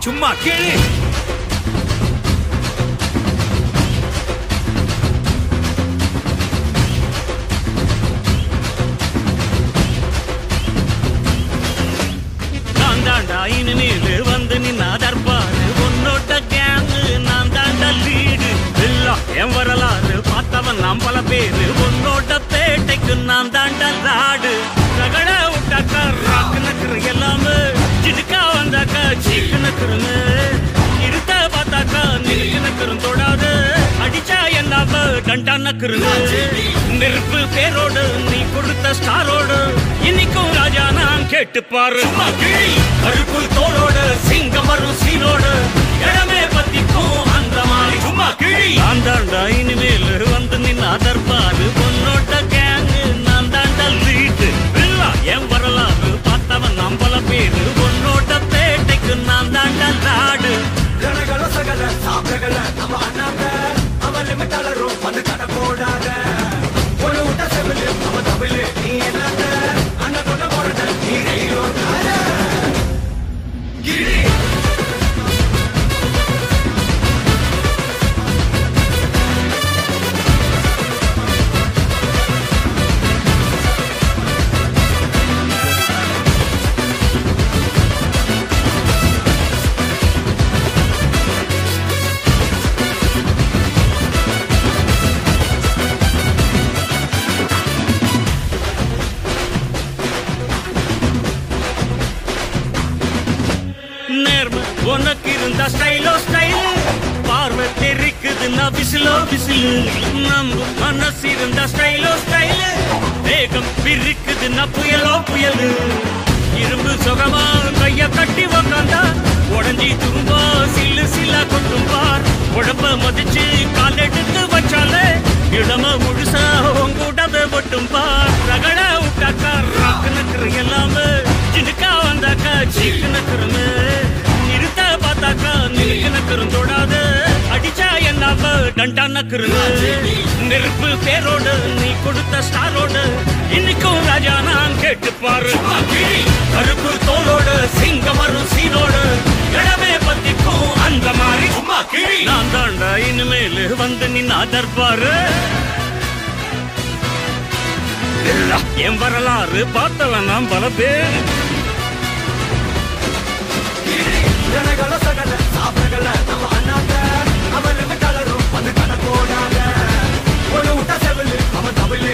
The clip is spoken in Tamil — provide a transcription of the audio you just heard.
Chuma, get it! பேரு உன்னோட பேட்டைக்கு நான் தாண்டா லாடு ரகட விட்டாக்கா ராக்கு நக்குறு எல்லாமே. சிடுக்கா வந்தாக்கா சீக்கு நக்குறுங்க இருத்த பார்த்தாக்கா நிறுக்கு நக்குறும் தொடாது. அடிச்சா என்னாவ டண்டா நக்குறுங்க நெருப்பு பேரோடு நீ கொடுத்த ஸ்டாரோடு. இன்னைக்கும் ராஜா நான் கேட்டு பாரு நேர்ம உனக்கு இருந்த ஸ்டைலோ ஸ்டைல் பார்வை தெரிக்குதுன்னா விசிலோ விசிலு. நம்ம மனசு இருந்த ஸ்டைலோ ஸ்டைல் வேகம் பிரிக்குதுன்னா புயலோ புயலு. இரும்பு சுகமா கைய கட்டி உக்காந்தா. உடஞ்சி துரும்பா சில்லு சில்லா கொட்டும் பார். உடம்ப மதிச்சு கால் எடுத்து வச்சாலே இடம முழுசா உங்கூடத ஒட்டும் பார். ரகட விட்டாக்கா ராக்கு நக்குறு எல்லாமே சினுக்கா வந்தாக்கா சீக்கு நக்குறுமே நிறுக்கு நக்குறும் அடிச்சா என்ன டண்டா நக்குறுங்க நெருப்பு பேரோடு நீ கொடுத்த ஸ்டாரோடு. இன்னைக்கும் ராஜா நான் கேட்டு பாரு கருப்பு தோலோடு சிங்கம் வரும் சீனோடு. இடமே பத்திக்கும் அந்த மாதிரி. சும்மா கிழி நான் தாண்டா இனிமேல் வந்து நின் ஆதர்பாரு. என் வரலாறு பார்த்தவன் நான் பல பேர் அவன் தமிழே